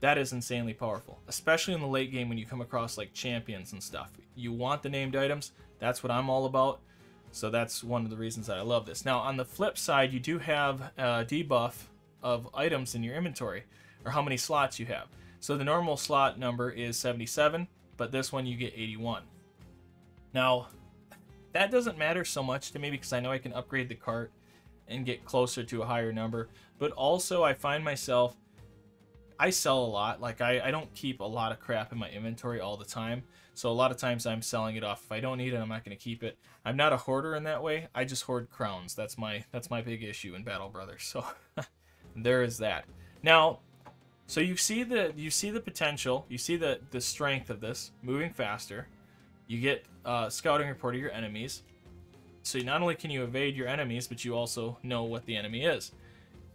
that is insanely powerful, especially in the late game when you come across like champions and stuff. You want the named items, that's what I'm all about. So that's one of the reasons that I love this. Now, on the flip side, you do have a debuff of items in your inventory, or how many slots you have. So the normal slot number is 77, but this one you get 81. Now, that doesn't matter so much to me because I know I can upgrade the cart and get closer to a higher number. But also, I find myself, I sell a lot. Like, I, I don't keep a lot of crap in my inventory all the time. So a lot of times I'm selling it off. If I don't need it, I'm not going to keep it. I'm not a hoarder in that way. I just hoard crowns. That's my that's my big issue in Battle Brothers. So there is that. Now, so you see the you see the potential. You see the the strength of this moving faster. You get uh, scouting report of your enemies. So not only can you evade your enemies, but you also know what the enemy is.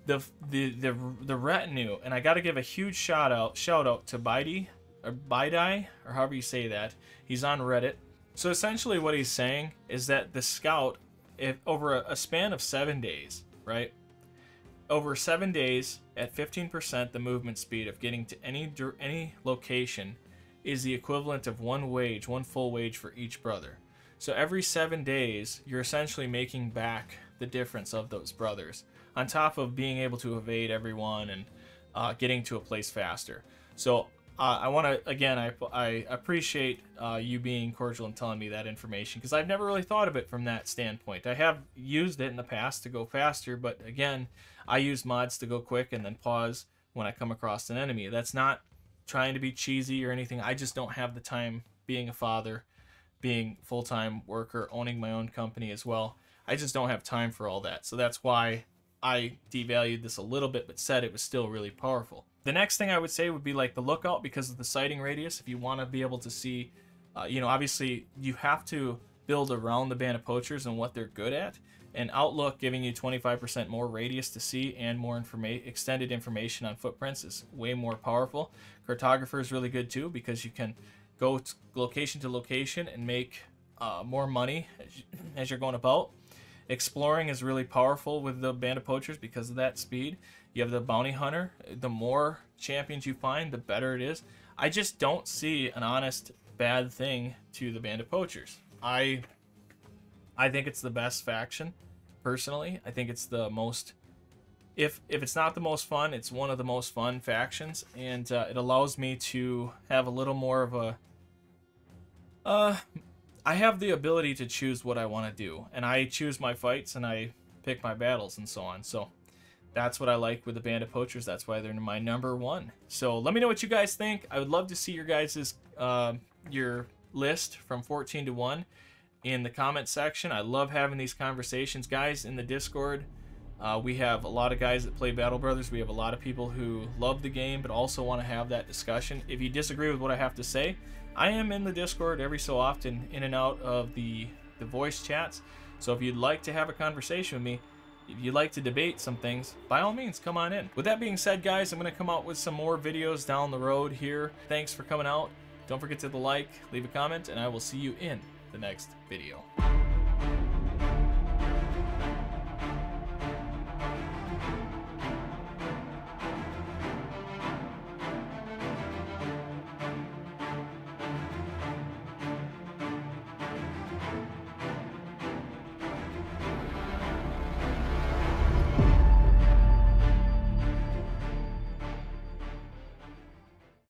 The the the, the retinue, and I got to give a huge shout out shout out to Bidey or Bidai, or however you say that. He's on Reddit. So essentially, what he's saying is that the scout, if over a, a span of seven days, right? Over seven days, at 15% the movement speed of getting to any any location, is the equivalent of one wage, one full wage for each brother. So every seven days, you're essentially making back the difference of those brothers, on top of being able to evade everyone and uh, getting to a place faster. So uh, I want to again. I I appreciate uh, you being cordial and telling me that information because I've never really thought of it from that standpoint. I have used it in the past to go faster, but again, I use mods to go quick and then pause when I come across an enemy. That's not trying to be cheesy or anything. I just don't have the time. Being a father, being full time worker, owning my own company as well. I just don't have time for all that. So that's why I devalued this a little bit, but said it was still really powerful. The next thing I would say would be like the lookout because of the sighting radius. If you want to be able to see, uh, you know, obviously you have to build around the band of poachers and what they're good at. And Outlook giving you 25% more radius to see and more informa- extended information on footprints is way more powerful. Cartographer is really good too because you can go location to location and make uh, more money as you're going about. Exploring is really powerful with the band of poachers because of that speed. You have the bounty hunter. The more champions you find, the better it is. I just don't see an honest bad thing to the band of poachers. I I think it's the best faction personally. I think it's the most if if it's not the most fun, it's one of the most fun factions and uh, it allows me to have a little more of a uh I have the ability to choose what I want to do and I choose my fights and I pick my battles and so on. So that's what I like with the Band of Poachers. That's why they're my number one. So let me know what you guys think. I would love to see your guys's uh, your list from 14 to 1 in the comment section. I love having these conversations, guys, in the Discord. Uh, we have a lot of guys that play Battle Brothers. We have a lot of people who love the game but also want to have that discussion. If you disagree with what I have to say, I am in the Discord every so often, in and out of the the voice chats. So if you'd like to have a conversation with me, if you'd like to debate some things, by all means, come on in. With that being said, guys, I'm going to come out with some more videos down the road here. Thanks for coming out. Don't forget to the like, leave a comment, and I will see you in the next video.